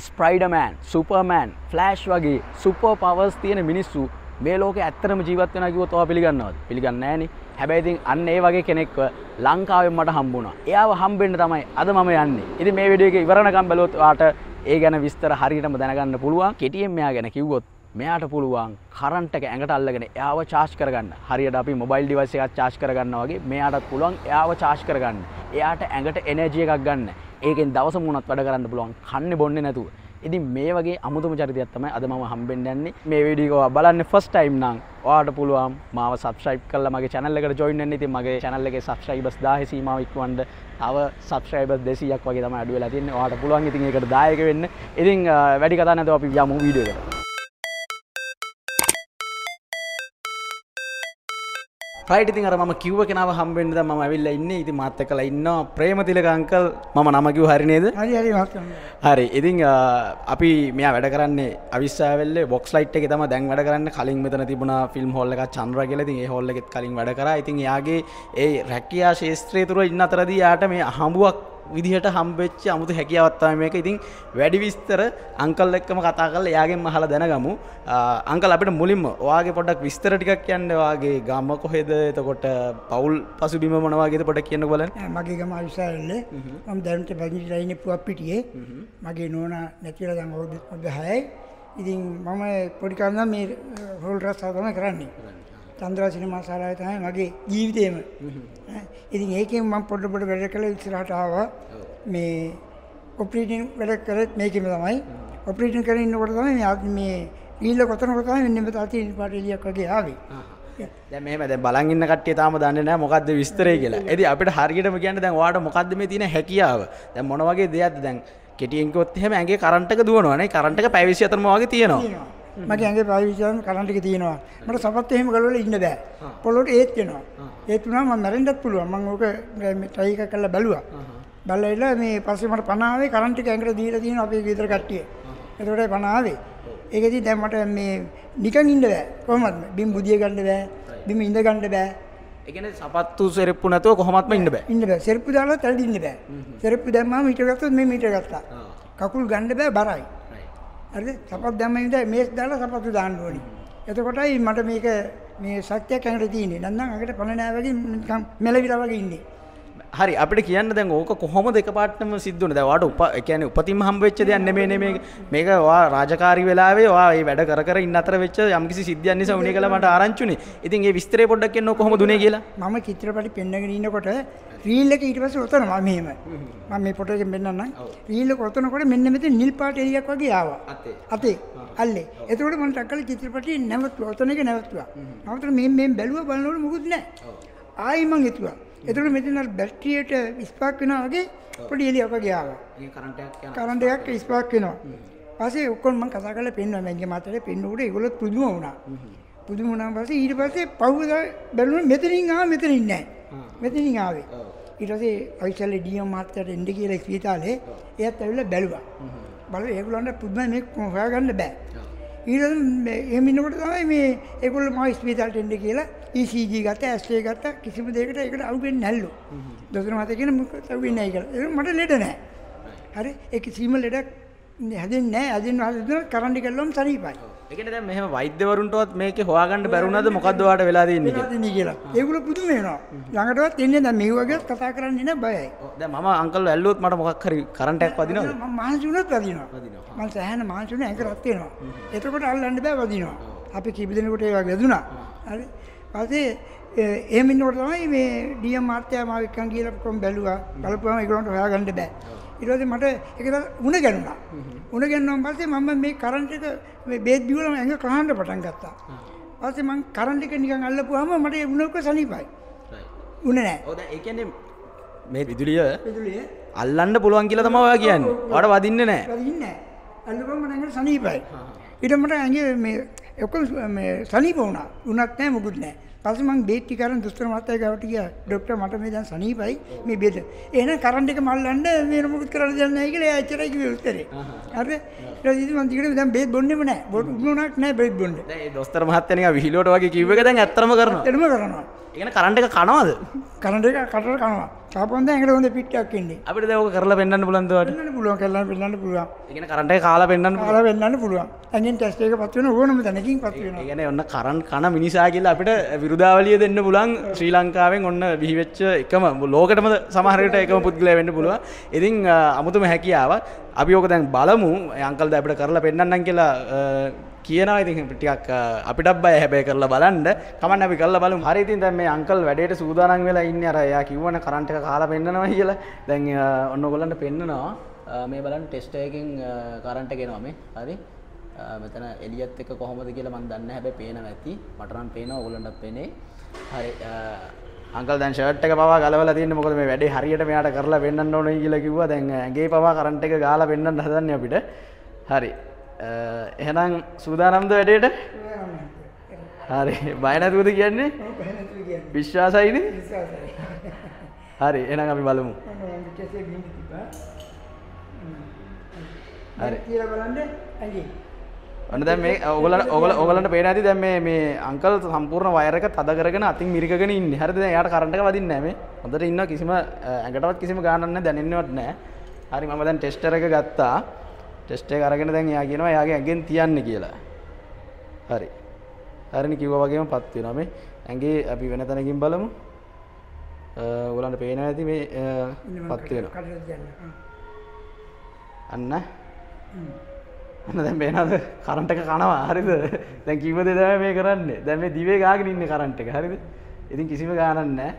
ස්ප්‍රයිඩමෑන් superman flash වගේ සුප පවස් තියෙන මිනිස්සු මේ ලෝක ඇත්තරම ජීවත්වන කිවතව පිළිගන්නවත් පිළිගන්න ෑන හැබැයිතින් අන්න ඒ වගේ කෙනෙක්ව ලංකාවෙන් මට හම්බුණා. එයාව හම්බෙන්න්න තමයි අද මම යන්නේ. ඉති මේ විඩියක ඉවරණකම් බැලොත්වාට ඒ ගැන විස්තර හරිටම දැනගන්න පුළුවන්. කෙටියෙන් මෙයා ගැන කිව්වොත් මෙයාට පුළුවන් කරන්ටක ඇඟට අල්ලගෙන එයාව චාර්ජ් කරගන්න හරියට අපි මොබයිල් ඩිවයිස් එකක් චාර්ජ් කරගන්න වගේ මෙයාටත් පුළුවන් එයාව චාර්ජ් කරගන්න එයාට ඇඟට එනර්ජි එකක් ගන්න ඒකෙන් දවස මුණත් වැඩ කරන්න පුළුවන් කන්න බොන්න නැතුව ඉතින් මේ වගේ අමුතුම චරිතයක් තමයි අද මම හම්බෙන්න යන්නේ මේ වීඩියෝ බලන්න ෆස්ට් ටයිම් නම් ඔයාලට පුළුවන් මාව සබස්ක්‍රයිබ් කරලා මගේ channel එකට join වෙන්න. ඉතින් මගේ channel එකේ subscribers 1000 සීමාව ඉක්මවන්න තව subscribers 200ක් වගේ තමයි අඩු වෙලා තියෙන්නේ. ඔයාලට පුළුවන් ඉතින් ඒකට දායක වෙන්න. ඉතින් වැඩි කතා නැතුව අපි යමු වීඩියෝ එකට. රයිට් ඉතින් අර මම කිව්ව කෙනාව හම්බෙන්න දැන් මම ඇවිල්ලා ඉන්නේ. ඉතින් මාත් එක්කලා ඉන්නවා. ප්‍රේමතිලක අංකල්. මම නම කිව්ව හරි අ, අපි මෙයා වැඩ කරන්නේ අවිස්සාවෙල්ලේ බොක්ස් ලයිට් එකේ තමයි. දැන් වැඩ කරන්නේ කලින් මෙතන තිබුණා ෆිල්ම් හෝල් එකක් චන්ද්‍ර කියලා. ඉතින් ඒ හෝල් එකෙත් කලින් වැඩ කරා. ඉතින් එයාගේ ඒ රැකියා ශාස්ත්‍රය තුර ඉන්න අතරදී යාට මේ හම්බුවක් විදිහට හම්බෙච්ච අමුතු හැකියාවක් තමයි මේක. ඉතින් වැඩි විස්තර අංකල් එක්කම කතා කරලා එයාගෙන් අහලා දැනගමු. අංකල් අපිට මුලින්ම ඔයාගේ පොඩ්ඩක් විස්තර ටිකක් කියන්න ඔයාගේ ගම කොහෙද? එතකොට පවුල් පසුබිම මොන වගේද පොඩ්ඩක් කියන්න බලන්න. මගේ ගම අවිසාරල්ලේ. මම දැනට බැඳිලා ඉන්නේ පුවප්පිටියේ. මගේ නෝනා නැතිලා දැන් අවුරුදු 6යි ඉතින් මම පොඩි කාලේ මේ රෝල් රස්සා තමයි කරන්නේ චන්ද්‍රා සිනමා ශාලාවේ තමයි මගේ ජීවිතේම. ඉතින් ඒකෙන් මම පොඩ පොඩ වැඩ කළා ඉස්සරහට ආවා. මේ ඔපරේටින් වැඩ කරත් මේකෙම තමයි. ඔපරේටින් කරගෙන ඉන්නකොට තමයි මේ ආ- මේ ඊළ කොතනක තමයි මෙන්න මෙතන තියෙන පාට එලියක් වගේ ආවේ. දැන් මෙහෙම දැන් බලන් ඉන්න කට්ටිය තාම දන්නේ නැහැ මොකද්ද විස්තරය කියලා. ඉතින් අපිට හරියටම කියන්න දැන් ඔයාලට මොකද්ද මේ තියෙන හැකියාව? දැන් මොන වගේ දෙයක්ද? දැන් කෙටියෙන් කිව්වොත් එහෙම ඇඟේ කරන්ට් එක දුවනවා නේ. කරන්ට් එක පැය 24ම වගේ තියෙනවා. මගේ ඇඟේ පාවිච්චියන් කරන්ට් එක තියෙනවා. මට සපත්තු එහෙම ගලවලා ඉන්න බෑ. පොළොට ඒත් වෙනවා. ඒත් වුණා මම මැරෙන්නත් පුළුවන්. මම ඕක try එකක් කරලා බැලුවා. බලලා ඉල මේ පස්සේ මට පණ ආවේ කරන්ට් එක ඇඟට දීලා තියෙනවා අපේ ගෙදර කට්ටිය. එතකොට පණ ආවේ. ඒකෙදි දැන් මට මේ නිකන් ඉන්න බෑ. කොහොමද? බිම් බුදිය ගන්න බෑ. බිම් ඉඳ ගන්න බෑ. ඒ කියන්නේ සපත්තු සෙරෙප්පු නැතුව කොහොමත්ම ඉන්න බෑ. ඉන්න බෑ. සෙරප්පු දාලා තැල්දින්න බෑ. සෙරප්පු දැම්මම හිට ගත්තොත් මේ මීටර ගත්තා. කකුල් ගන්න බෑ බරයි. හරිද? සපත් දැම්ම ඉඳලා මේස් දාලා සපත්තු දාන්න ඕනි. එතකොටයි මට මේක මේ සත්‍යයක් ඇඟට තියෙන්නේ. නැත්නම් අකට පණ නෑ වගේ නිකන් මෙලවිලා වගේ ඉන්නේ. හරි අපිට කියන්න දැන් ඕක කොහොමද එකපාරටම සිද්ධ වුනේ? දැන් ඔයාට උප ඒ කියන්නේ උපතින්ම හම්බ වෙච්ච දෙයක් නෙමෙයි නේ මේක. ඔයා රාජකාරී වෙලාවේ ඔයා මේ වැඩ කර ඉන්න අතර වෙච්ච යම්කිසි සිද්ධියක් නිසා උනේ කියලා මට ආරංචිුනේ. ඉතින් ඒ විස්තරේ පොඩ්ඩක් කියන්න කොහොමද උනේ කියලා. මම චිත්‍රපටි පෙන්වගෙන ඉන්නකොට රීල් එක ඊට පස්සේ ඔතනවා මෙහෙම. මම මේ ෆොටෝ එකෙන් පෙන්නන්නම්. රීල් එක ඔතනකොට මෙන්න මෙතන නිල් පාට එළියක් වගේ ආවා. අතේ. අතේ අල්ලේ. එතකොට මම ටක්කල චිත්‍රපටිය නැවතුවා. ඔතන එක නැවතුවා. නවතර මේ මේ බැලුවා බලනකොට මොකුත් නැහැ. ආයි මං හිතුවා. එතකොට මෙතන බැටරියට ස්පාක් වෙනවා වගේ පොඩි එළියක් වගේ ආවා. මේ කරන්ට් එකක් යනවා. කරන්ට් එකක් ස්පාක් වෙනවා. පස්සේ ඔක්කොම කතා කරලා පෙන්නුවා මගේ මාතලේ පෙන්නුවට ඒගොල්ලෝ පුදුම වුණා. පුදුම වුණාන් පස්සේ ඊට පස්සේ පහුවදා බැලුණා මෙතනින් ආව මෙතනින් නැහැ. මෙතනින් ආවේ. ඊට පස්සේ අවිසල්ලේ ඩීඑම් මාත්‍යට එන්න කියලා ස්පීතාලේ එයාත් ඇවිල්ලා බැලුවා. බලලා ඒගොල්ලන්ට පුදුම මේක හොයාගන්න බෑ. ඊට ඉන්නකොට තමයි මේ ඒගොල්ලෝ මාව ස්පීතාලට එන්න කියලා ECG ගත්තා, X-ray ගත්තා කිසිම දෙයකට ඒකට අහු වෙන්නේ නැල්ලු. දොස්තර මහත්තයා කියන මොකද අහු වෙන්නේ නැහැ කියලා. මට ලෙඩ නැහැ. හරි ඒක සීම ලෙඩක් හැදෙන්නේ නැහැ. හැදෙන්න හදන කරන්ට් කළොම් සනීපයි. ඒ කියන්නේ දැන් මෙහෙම වෛද්‍යවරුන්ටවත් මේකේ හොයාගන්න බැරුණාද මොකද්ද ඔයාලට වෙලා තියෙන්නේ කියලා. වෙලා කියලා. ඒගොල්ලෝ පුදුම වෙනවා. ළඟටවත් එන්නේ දැන් මේ වගේ කතා කරන්නේ නැහැ බයයි. දැන් මම අංකල් ඇල්ලුවොත් මට මොකක් හරි කරන්ට් එකක් වදිනවද? මම මානසික වුණත් වදිනවා. වදිනවා. මම සෑහෙන මානසික වුණා ඒක රත් වෙනවා. එතකොට අල්ලන්න බෑ වදිනවා. අපි කීප දෙනෙකුට ඒ වගේ වැදුනා. හරි. පස්සේ ඒ- එහෙම ඉන්නකොට තමයි මේ ඩීඑම් මාත්‍යා මාව එක්කන් ගිහලා කොම් බැලුවා. බලපුවම ඒගොල්ලන්ට හොයාගන්න බෑ. ඊට මට ඒක දා උණ ගැනුණා. උණ ගැනුණාන් පස්සේ මම මේ කරන්ට් එක මේ බේත් බිව්වම ඇඟ කහන්න පටන් ගත්තා. පස්සේ මං කරන්ට් එක නිකන් අල්ලපුවාම මට ඒ උණක සනීපයි. උණ නෑ. ඔව් දැන් ඒ කියන්නේ මේ විදුලිය විදුලිය අල්ලන්න පුළුවන් කියලා තමයි ඔයා කියන්නේ. ඔයාට වදින්නේ නැහැ. වදින්නේ අල්ලපුවම මට ඇඟට සනීපයි. ඊට මට ඇඟේ මේ ඔක්කොම මේ සනීප වුණා. උණක් නැහැ මුකුත් නැහැ. පස්සේ මං බේත් ටික අරන් දුස්තර මහත්තයා ගාවට ගියා. ડોක්ටර් මට මේ දැන් සනීපයි මේ බෙද. එහෙනම් කරන්ට් එක මල්ලන්න වෙන මොකුත් කරන්න දෙයක් නැහැ කියලා එයා එච්චරයි කිව්වේ උත්තරේ. හරිද? ඊට පස්සේ මං දිගට දැන් බේත් බොන්නෙම නැහැ. බොට උණුණක් නැහැ බේත් බොන්න. දැන් ඒ දොස්තර මහත්තයා නිකන් විහිළුවට වගේ කිව්ව එක දැන් ඇත්තම කරනවා. එතනම කරනවා. කියන්නේ කරන්ට් එක කනවද? කරන්ට් එක කටට කනවා. කාපොන්ද ඇඟට හොඳ පිට්ටක් ඉන්නේ අපිට දවක කරලා පෙන්න්න පුලන්දවට පෙන්න්න පුළුවන් කරලා පෙන්න්න පුළුවන්. ඉගෙන කරට කාලා පෙන්න්න කාල වෙන්නන්න පුළුවන්. ඇගෙන් ටෙස්ට එක පත්වන ඕනම තැනකින් පත්වෙන ඒගැන ඔන්න කරන් කන මිනිසා කියලා අපිට විරුදාවලිය දෙන්න පුලන් ශ්‍රී ලංකාවෙන් ඔන්න විහිවෙච්ච එකම ලෝකටම සමහරයට එකම පුද්ගල වෙන්න පුළුව ඉතින් අමුතුම හැකියාව අපි ඕක දැන් බලමු. යංකල්ද අපිට කරලා පෙන්න්නම් කියලා කියනවා. ඉතින් ටිකක් අපිටත් බය. හැබැයි කරලා බලන්න. කමන්න අපි කරලා බලමු. හරි ඉතින් දැන් මේ අංකල් වැඩේට සූදානම් වෙලා ඉන්නේ. අර එයා කිව්වන කරන්ට් එක කාලා පෙන්නනවා කියලා. දැන් ඔන්න ඔයගොල්ලන්ට පෙන්නනවා. මේ බලන්න ටෙස්ට් එකකින් කරන්ට් එක එනවා මේ. හරි? මෙතන එලියත් එක කොහොමද කියලා මම දන්නේ හැබැයි පේනවා ඇති. මට නම් පේනවා ඕගොල්ලන්ටත් පේනේ හරි අංකල් දැන් ෂර්ට් එක පවා ගලවලා තියෙන්නේ. මොකද මේ වැඩේ හරියට මෙයාට කරලා පෙන්නන්න ඕනේ කියලා කිව්වා. දැන් ඇඟේ පවා කරන්ට් එක ගාලා පෙන්නන්න හදන්නේ අපිට. හරි. එහෙනම් සූදානම්ද වැඩේට හරි බයනැතුවද කියන්නේ විශ්වාසයිද හරි එනම් අපි බලමු හරි කියල බලන්න ඇගේ ඔන්න දැන් මේ ඔයගොල්ලන් ඔයගොල්ලන් ඔයගොල්ලන්ට පේන ඇති දැන් මේ මේ අංකල් සම්පූර්ණ වයර් එක තද කරගෙන අතින් මිරිකගෙන ඉන්නේ. හරිද? දැන් එයාට කරන්ට් එක වදින්නේ නැහැ මේ. හොඳට ඉන්නවා කිසිම ඇඟටවත් කිසිම ගානක් නැහැ දැනෙන්නවත් නැහැ. හරි මම දැන් ටෙස්ටර් එක ගත්තා. ටෙස්ට් එක අරගෙන දැන් එයා කියනවා එයාගේ ඇඟෙන් තියන්න කියලා. හරි. හරිනේ කිව්වා වගේම පත් වෙනවා. මේ. ඇඟේ අපි වෙන තැනකින් බලමු. ඔයගොල්ලන්ට පේනවා ඇති මේ පත් වෙනවා. අන්න. අන්න දැන් පේනවද? කරන්ට් එක කනවා. හරිද? දැන් කිව්ව දේ තමයි මේ කරන්නේ? දැන් මේ දිවේ ගාගෙන ඉන්නේ කරන්ට් එක. හරිද? ඉතින් කිසිම ගානක් නැහැ.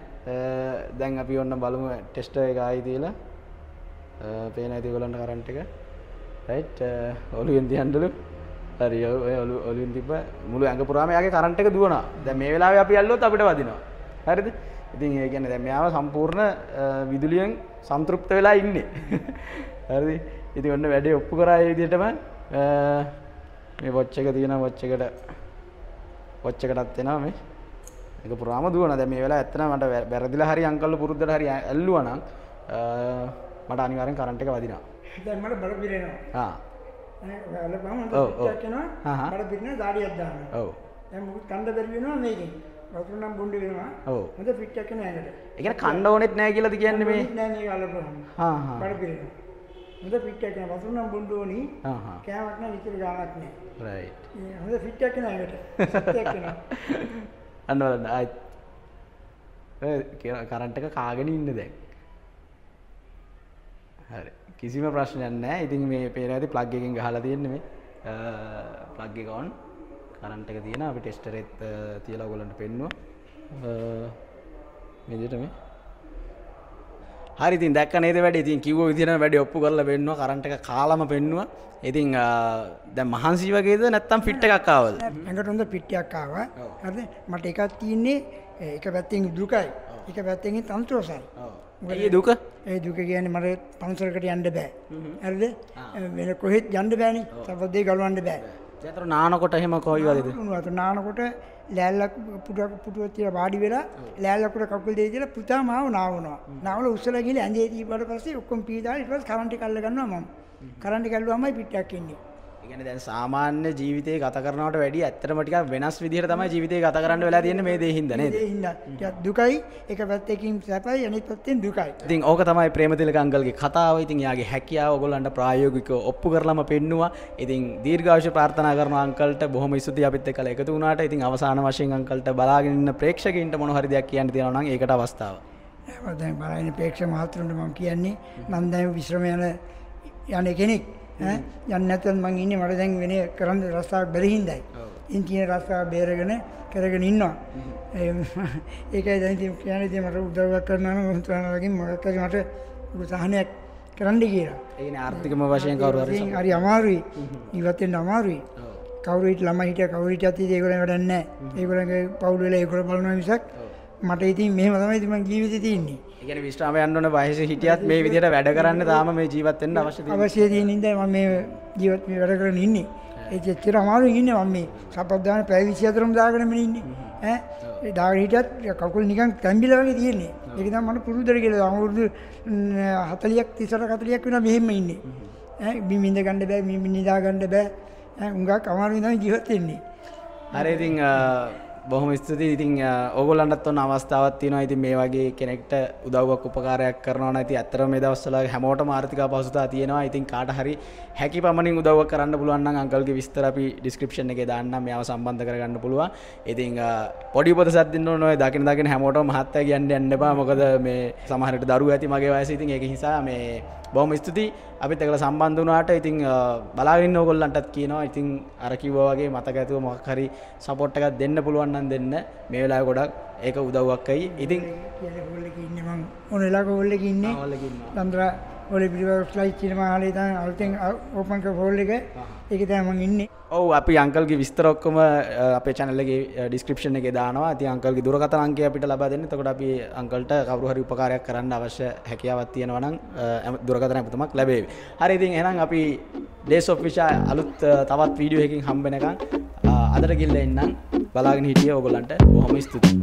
දැන් අපි ඔන්න බලමු ටෙස්ටර් එක ආයි තියලා පේන ඇති ඔයගොල්ලන්ට කරන්ට් එක රයිට් uh, ඔලුවෙන් තියන්නලු හරි ඔය ඔලු ඔලුවෙන් තිබ්බ මුළු ඇඟ පුරාම යාගේ කරන්ට් එක දුවනවා. දැන් මේ වෙලාවේ අපි ඇල්ලුවොත් අපිට වදිනවා. හරිද? ඉතින් ඒ කියන්නේ දැන් මෙයාව සම්පූර්ණ uh, විදුලියෙන් සන්තෘප්ත වෙලා ඉන්නේ. හරිද? ඉතින් ඔන්න වැඩේ ඔප්පු කරා ඒ විදිහටම uh, මේ වොච් එක තියෙන වොච් එකට වොච් එකටත් එනවා මේ. ඒක පුරාම දුවන දැන් මේ වෙලාව ඇත්තටම මට වැරදිලා හරි අංකල්ල පුරුද්දට හරි ඇල්ලුවා නම් මට අනිවාර්යෙන් කරන්ට් එක වදිනවා. දැන් මට බඩ පිරෙනවා. ආ අලපම ඔව්, ඔව්. යනවා. හහ. බඩ පිරෙනවා දාඩියක් දානවා ඔව්. දැන් මුකුත් කන්න බැරි වෙනවා මේකෙන්. වතුර නම් බොන්න වෙනවා. ඔව්. හොඳ ෆිට් එකක් එනවා ඇඟට. ඒ කියන්නේ කණ්ඩ ඕනෙත් නැහැ කියලාද කියන්නේ මේ? නෑ මේක අලපම හා හා. බඩ පිරෙනවා. හොඳ ෆිට් එකක් එනවා වතුර නම් බොන්න ඕනි. හා හා. කෑමක් නෑ විතර ගානක් නෑ. රයිට් හොඳ ෆිට් එකක් එනවා ඇඟට. සත්‍යයක් එනවා අන්න බලන්න ආයිත් කරන්ට් එක කාගෙන ඉන්න දැන්. හරි කිසිම ප්‍රශ්නයක් නැහැ. ඉතින් මේ පේන ඇති ප්ලග් එකෙන් ගහලා තියෙන්නේ මේ. ප්ලග් එක ඔන් කරන්ට් එක තියෙන අපි ටෙස්ටරෙත් තියලා ඔයගොල්ලන්ට පෙන්නුවා. මේ විදිහට මේ. හරි ඉතින් දැක්ක නේද වැඩි? ඉතින් කිව්ව විදිහටම වැඩි ඔප්පු කරලා පෙන්නුවා. කරන්ට් එක කාලම පෙන්නුවා. ඉතින් දැන් මහන්සි වගේද නැත්තම් ෆිට් එකක් ආවද? ඇඟට හොඳ පිටියක් ආවා. හරිද? මට එකක් තියෙන්නේ එක පැත්තෙන් දුකයි එක පැත්තෙන් තන්ත්‍රෝසයි ඒ දුක? ඒ දුක කියන්නේ මට පන්සලකට යන්න බෑ. හරිද? වෙන කොහෙත් යන්න බෑනේ. සපද්දේ ගලවන්න බෑ. ජතර නානකොට එහෙම කොයි වගේද? උණු අත නානකොට ලෑල්ලක් පුටුවක් පුටුවක් තියලා වාඩි වෙලා ලෑල්ලකට කකුල් දෙක තියලා පුතා මාව නාවනවා නාවල උස්සලා ගිහලා ඇඳේ දීපුවට පස්සේ ඔක්කොම පීදාලා ඊට පස්සේ කරන්ට් එක අල්ල ගන්නවා මම. කරන්ට් එක ඇල්ලුවාමයි පිටයක් එන්නේ ඉගෙන දැන් සාමාන්‍ය ජීවිතය ගත කරනවට වැඩි ඇත්තටම ටිකක් වෙනස් විදිහට තමයි ජීවිතය ගත කරන්න වෙලා තියෙන්නේ මේ දේ හින්දා නේද? ඒ හින්දා ටිකක් දුකයි එක පැත්තකින් සැපයි අනිත් පැත්තෙන් දුකයි ඉතින් ඕක තමයි ප්‍රේමතිලක අංකල්ගේ කතාව. ඉතින් යාගේ හැකියාව ඔයගොල්ලන්ට ප්‍රායෝගිකව ඔප්පු කරලම පෙන්නවා. ඉතින් දීර්ඝායුෂ ප්‍රාර්ථනා කරනවා අංකල්ට බොහොම ස්තුතියි අපිත් එක්කලා එකතු වුණාට. ඉතින් අවසාන වශයෙන් අංකල්ට බලාගෙන ඉන්න ප්‍රේක්ෂකයින්ට මොන හරි දෙයක් කියන්න තියෙනවා ඒකට අවස්ථාව. දැන් බලයින පේක්ෂ මහත්තුරුන්ට මම කියන්නේ මම දැන් විශ්‍රම යන යන කෙනෙක් ඈ යන්න නැත්නම් මං ඉන්නේ මට දැන් වෙන කරන්න රස්තාවක් බැරි හින්දායි. ඉතින් තියෙන රස්තාව බේරගෙන කරගෙන ඉන්නවා. ඒකයි දැන් ඉතින් කියන්නේ ඉතින් මට උදව්වක් කරනවා නම් උන්වහන්සේලාගෙන් මොකක් හරි මට උත්සාහනයක් කරන්න කියලා. ඒ කියන්නේ ආර්ථිකම වශයෙන් කවුරු හරි හරි අමාරුයි. ඉවත් වෙන්න අමාරුයි. කවුරු හිට ළමයි හිටිය කවුරු හිටියත් ඉතින් ඒගොල්ලන් වැඩක් නැහැ. ඒගොල්ලන්ගේ පවුල් වල ඒගොල්ලෝ බලනවා මිසක් මට ඉතින් මෙහෙම තමයි ඉතින් මගේ ජීවිතේ තියෙන්නේ. කියන්නේ විශ්‍රාම යන්න ඕන වයසේ හිටියත් මේ විදිහට වැඩ කරන්න තාම මේ ජීවත් වෙන්න අවශ්‍ය. අවශ්‍ය ඉඳයි මම මේ ජීවත් මේ වැඩ කරගෙන ඉන්නේ. ඒ චෙච්චර අමාරුයි ඉන්නේ මම මේ සපද්දාන පැය 24ම දාගෙන මේ ඉන්නේ. ඈ හිටියත් කකුල් නිකන් තැම්බිලා වගේ තියෙන්නේ. ඒක තමයි මට පුරුදුදර කියලා අවුරුදු 40ක් 30ට 40ක් වෙනවා මෙහෙම ඉන්නේ. ඈ බිම් ඉඳ ගන්න බෑ බිම් නිදා ගන්න බෑ. ඈ උඟක් අමාරුයි තමයි ජීවත් වෙන්නේ. හරි ඉතින් බොහොම ස්තුති ඉතින් ඔගොල්ලන්ටත් ඔන්න අවස්ථාවත් තියෙනවා. ඉතින් මේ වගේ කෙනෙක්ට උදව්වක් උපකාරයක් කරනවා නම් ඉතින් ඇත්තටම මේ දවස්වල හැමෝටම ආර්ථික අපහසුතාව තියෙනවා. ඉතින් කාට හරි හැකි පමණින් උදව්වක් කරන්න පුළුවන් නම් අංකල්ගේ විස්තර අපි ඩිස්ක්‍රිප්ෂන් එකේ දාන්නම්. මෙයාව සම්බන්ධ කරගන්න පුළුවන්. ඉතින් අ, පොඩි උපදෙසක් දෙන්න ඕන ඔය දකින දකින හැමෝටම මහත්තයා කියන්න යන්න එපා. මොකද මේ සමහරට දරුවෝ ඇති මගේ වයස. ඉතින් ඒක නිසා මේ බොහොම ස්තුතියි. අපිත් එක්කලා සම්බන්ධ වුණාට ඉතින් අ, බලාගෙන ඉන්න ඕගොල්ලන්ටත් කියනවා. ඉතින් අර කිව්වා වගේ මතක ඇතුව මොකක් හරි සපෝට් එකක් දෙන්න පුළුවන් නම් දෙන්න. මේ වෙලාවේ ගොඩක් ඒක උදව්වක් වෙයි ඉතින් කියන හොල්ලක ඉන්නේ මං ඕන වෙලාවක හොල්ලක ඉන්නේ ආවල්ලක ඉන්නවා. තන්ත්‍ර ඔලි පිළිවෙල ස්ලයිඩ් සිනමා හාලේ තමයි අලුතෙන් ඕපන් කරපු හෝල් එක ඒක තමයි මං ඉන්නේ ඔව් අපි අංකල්ගේ විස්තර ඔක්කොම අ, අපේ channel එකේ ඩිස්ක්‍රිප්ෂන් එකේ දානවා. ඉතින් අංකල්ගේ දුරකථන අංකය අපිට ලබා දෙන්න. එතකොට අපි අංකල්ට කවුරු හරි උපකාරයක් කරන්න අවශ්‍ය හැකියාවක් තියෙනවා නම් අ, ඇම- දුරකථන ඇමතුමක් ලැබේවි. හරි ඉතින් එහෙනම් අපි Days of Visha අලුත් අ, තවත් වීඩියෝ එකකින් හම්බ වෙනකන් අ, අදට ගිල්ල එන්නම් බලාගෙන හිටියේ ඕගොල්ලන්ට බොහොම ස්තුතියි.